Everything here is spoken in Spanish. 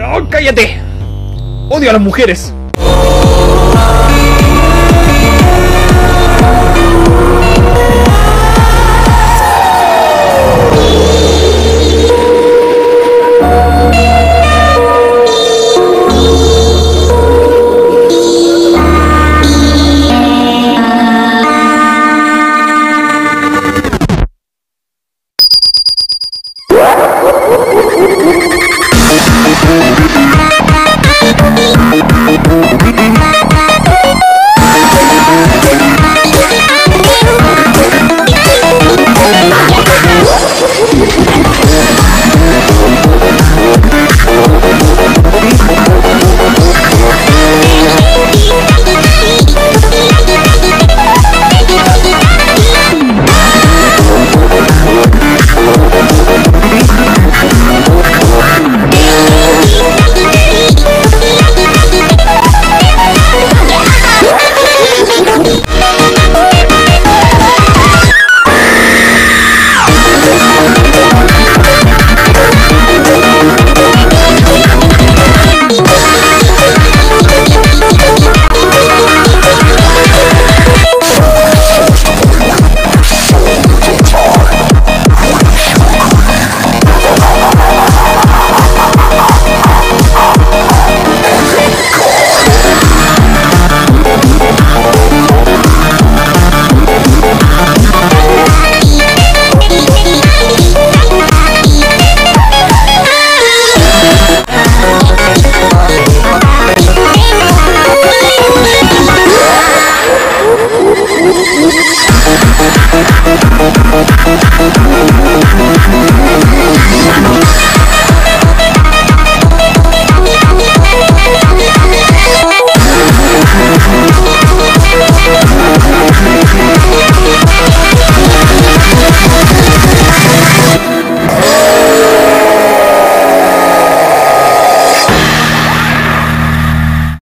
¡Oh, cállate! ¡Odio a las mujeres!